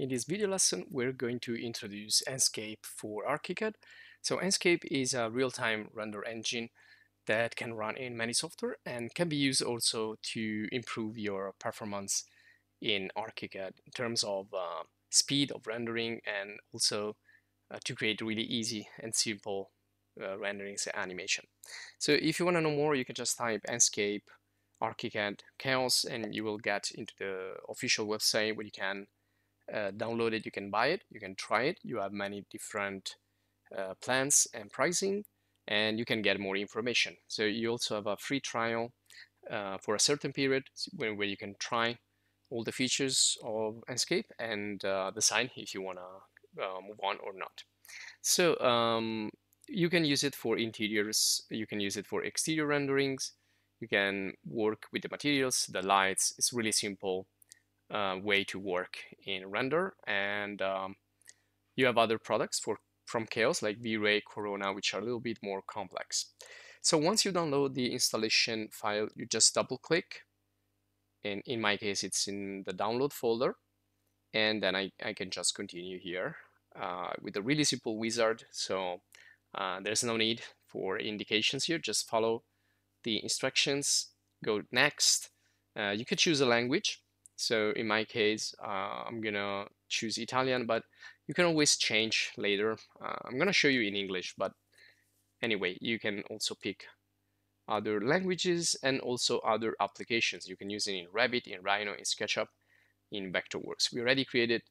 In this video lesson, we're going to introduce Enscape for ArchiCAD. So Enscape is a real-time render engine that can run in many software and can be used also to improve your performance in ArchiCAD in terms of uh, speed of rendering and also uh, to create really easy and simple uh, renderings and animation. So if you want to know more, you can just type Enscape ArchiCAD Chaos and you will get into the official website where you can uh, download it, you can buy it, you can try it. You have many different uh, plans and pricing, and you can get more information. So you also have a free trial uh, for a certain period where, where you can try all the features of Enscape and uh, decide if you want to uh, move on or not. So um, you can use it for interiors, you can use it for exterior renderings, you can work with the materials, the lights. It's really simple uh, way to work in render. And um, you have other products for from Chaos like V-Ray, Corona, which are a little bit more complex. So once you download the installation file, you just double click and in my case it's in the download folder. And then I, I can just continue here uh, with a really simple wizard. So uh, there's no need for indications here. Just follow the instructions go next. Uh, you could choose a language so in my case, uh, I'm gonna choose Italian, but you can always change later. Uh, I'm gonna show you in English, but anyway, you can also pick other languages and also other applications. You can use it in Revit, in Rhino, in SketchUp, in Vectorworks. We already created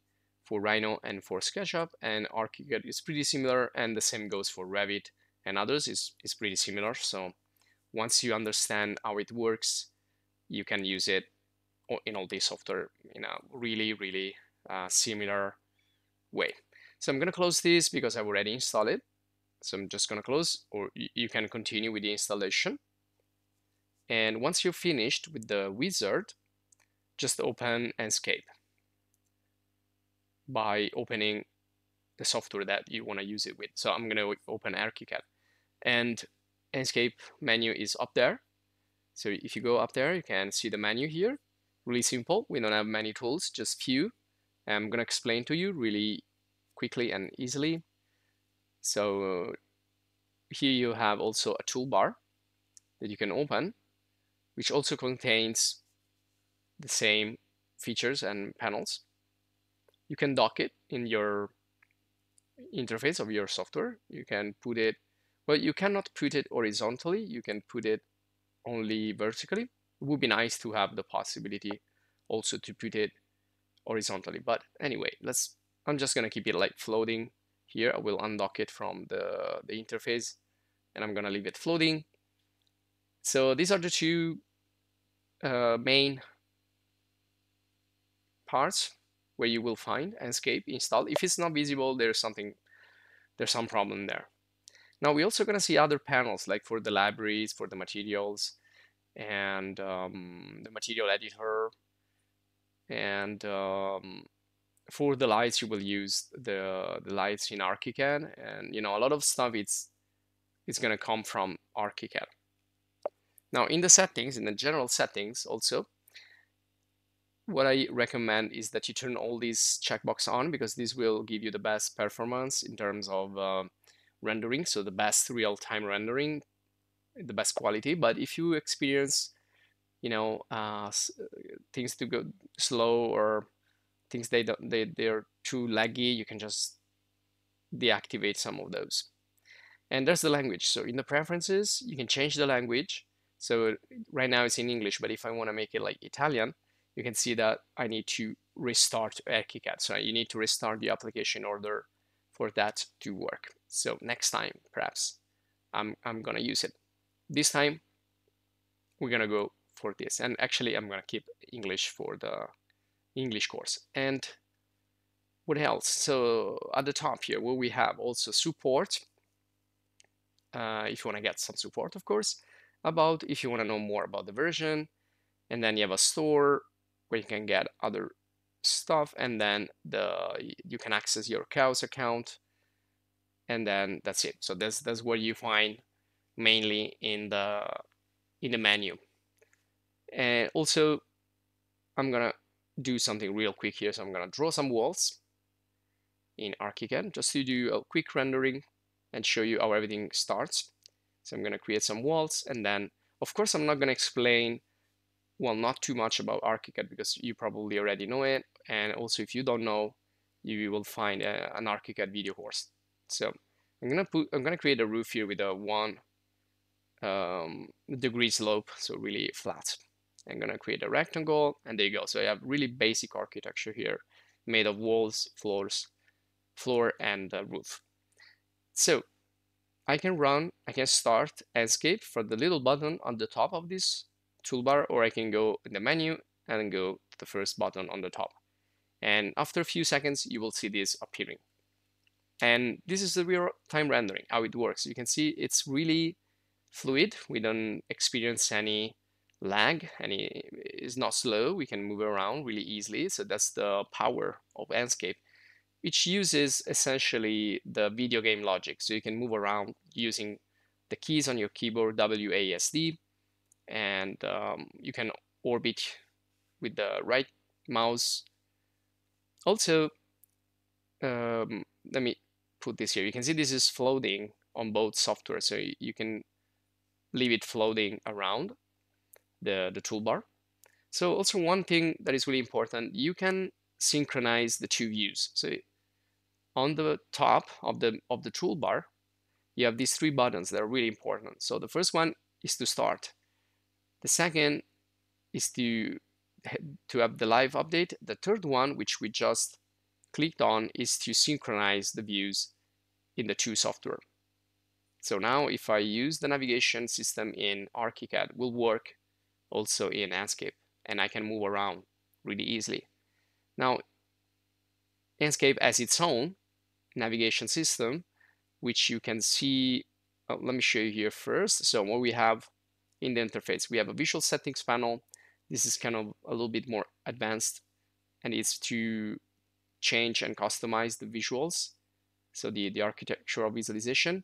for Rhino and for SketchUp, and ArchiCAD is pretty similar, and the same goes for Revit and others is, is pretty similar. So once you understand how it works, you can use it in all this software in a really, really uh, similar way. So I'm going to close this because I've already installed it. So I'm just going to close, or you can continue with the installation. And once you're finished with the wizard, just open Enscape by opening the software that you want to use it with. So I'm going to open ArchiCAD. And Enscape menu is up there. So if you go up there, you can see the menu here really simple. We don't have many tools, just few. I'm going to explain to you really quickly and easily. So here you have also a toolbar that you can open, which also contains the same features and panels. You can dock it in your interface of your software. You can put it, well, you cannot put it horizontally. You can put it only vertically it would be nice to have the possibility also to put it horizontally. But anyway, let's, I'm just gonna keep it like floating here. I will undock it from the, the interface and I'm gonna leave it floating. So these are the two uh, main parts where you will find Enscape installed. If it's not visible, there's something, there's some problem there. Now we're also gonna see other panels like for the libraries, for the materials, and um, the material editor and um, for the lights you will use the the lights in ArchiCAD and you know a lot of stuff it's it's gonna come from ArchiCAD now in the settings in the general settings also what I recommend is that you turn all these checkbox on because this will give you the best performance in terms of uh, rendering so the best real-time rendering the best quality. But if you experience, you know, uh, things to go slow or things they don't they they're too laggy, you can just deactivate some of those. And there's the language. So in the preferences, you can change the language. So right now it's in English, but if I want to make it like Italian, you can see that I need to restart ArchiCAD. So you need to restart the application order for that to work. So next time, perhaps, I'm, I'm going to use it this time we're gonna go for this. And actually I'm gonna keep English for the English course. And what else? So at the top here where we have also support. Uh, if you want to get some support of course about if you want to know more about the version. And then you have a store where you can get other stuff. And then the you can access your Chaos account. And then that's it. So that's that's where you find mainly in the in the menu. And also, I'm gonna do something real quick here. So I'm gonna draw some walls in ArchiCAD just to do a quick rendering and show you how everything starts. So I'm gonna create some walls and then, of course, I'm not gonna explain, well, not too much about ArchiCAD because you probably already know it. And also if you don't know, you will find a, an ArchiCAD video course. So I'm gonna put, I'm gonna create a roof here with a one um, degree slope, so really flat. I'm gonna create a rectangle, and there you go. So I have really basic architecture here, made of walls, floors, floor, and roof. So I can run, I can start Enscape for the little button on the top of this toolbar, or I can go in the menu and go to the first button on the top. And after a few seconds, you will see this appearing. And this is the real-time rendering, how it works. You can see it's really fluid. We don't experience any lag, any it's not slow. We can move around really easily. So that's the power of Enscape, which uses essentially the video game logic. So you can move around using the keys on your keyboard, WASD, and um, you can orbit with the right mouse. Also, um, let me put this here. You can see this is floating on both software, so you can leave it floating around the, the toolbar. So also one thing that is really important, you can synchronize the two views. So on the top of the of the toolbar, you have these three buttons that are really important. So the first one is to start. The second is to to have the live update. The third one, which we just clicked on, is to synchronize the views in the two software. So now if I use the navigation system in ArchiCAD, will work also in Enscape and I can move around really easily. Now, Enscape has its own navigation system, which you can see, uh, let me show you here first. So what we have in the interface, we have a visual settings panel. This is kind of a little bit more advanced and it's to change and customize the visuals. So the, the architectural visualization.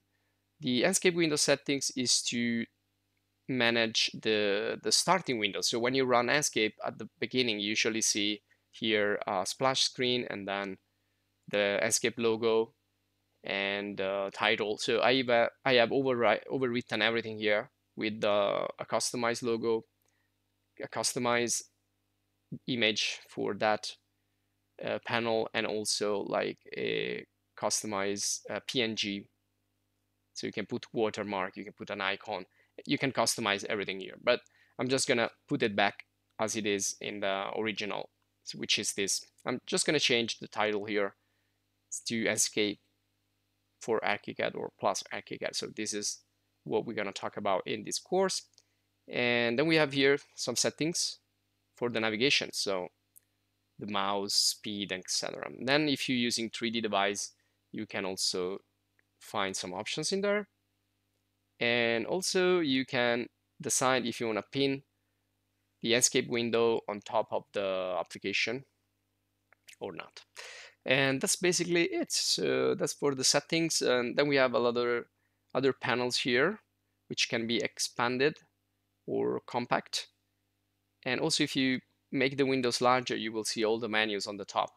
The Enscape window settings is to manage the, the starting window. So when you run Enscape at the beginning, you usually see here a splash screen and then the Enscape logo and uh, title. So I have, uh, I have overwrite, overwritten everything here with uh, a customized logo, a customized image for that uh, panel, and also like a customized uh, PNG so you can put watermark, you can put an icon, you can customize everything here. But I'm just gonna put it back as it is in the original, which is this. I'm just gonna change the title here to Enscape for ArchiCAD or plus ArchiCAD. So this is what we're gonna talk about in this course. And then we have here some settings for the navigation. So the mouse, speed, etc. Then if you're using 3D device, you can also find some options in there. And also you can decide if you want to pin the Enscape window on top of the application or not. And that's basically it. So that's for the settings. And then we have a lot of other panels here, which can be expanded or compact. And also if you make the windows larger, you will see all the menus on the top.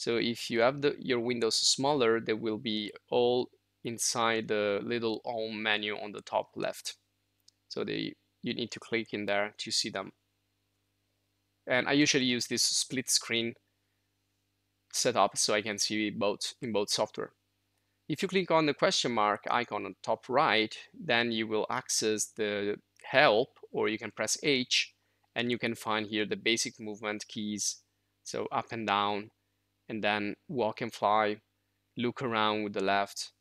So if you have the, your windows smaller, they will be all inside the little home menu on the top left. So they, you need to click in there to see them. And I usually use this split screen setup so I can see both in both software. If you click on the question mark icon on top right, then you will access the help or you can press H and you can find here the basic movement keys. So up and down, and then walk and fly, look around with the left,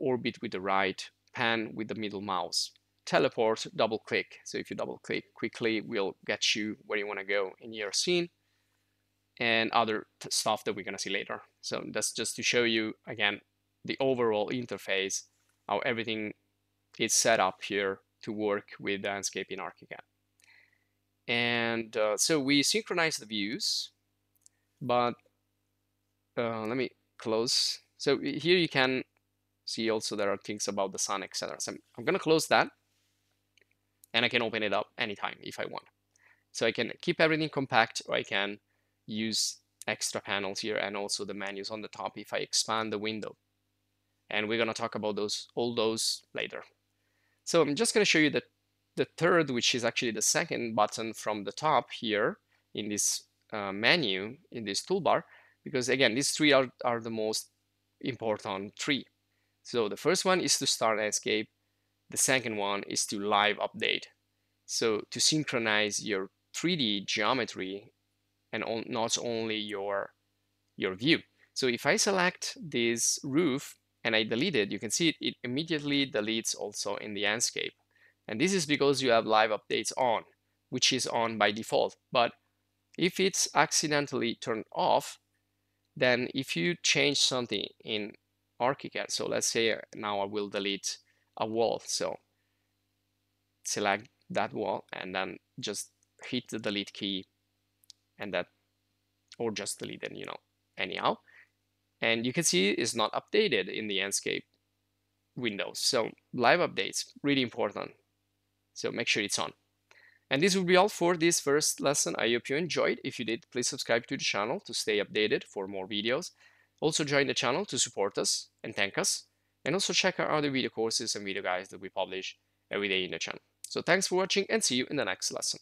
orbit with the right, pan with the middle mouse. Teleport, double click. So if you double click quickly, we'll get you where you want to go in your scene and other stuff that we're going to see later. So that's just to show you, again, the overall interface, how everything is set up here to work with Enscape in ArchiCAD. And uh, so we synchronize the views, but uh, let me close. So here you can see also there are things about the sun, etc. So I'm, I'm going to close that and I can open it up anytime if I want. So I can keep everything compact or I can use extra panels here and also the menus on the top if I expand the window. And we're going to talk about those all those later. So I'm just going to show you the, the third, which is actually the second button from the top here in this uh, menu, in this toolbar, because again, these three are, are the most important three. So the first one is to start Enscape. The second one is to live update. So to synchronize your 3D geometry and on, not only your, your view. So if I select this roof and I delete it, you can see it, it immediately deletes also in the Enscape. And this is because you have live updates on, which is on by default. But if it's accidentally turned off, then if you change something in ArchiCAD, so let's say uh, now I will delete a wall. So select that wall and then just hit the delete key and that or just delete it you know anyhow. And you can see it's not updated in the Enscape windows so live updates really important. So make sure it's on and this will be all for this first lesson. I hope you enjoyed. If you did please subscribe to the channel to stay updated for more videos. Also join the channel to support us and thank us. And also check our other video courses and video guides that we publish every day in the channel. So thanks for watching and see you in the next lesson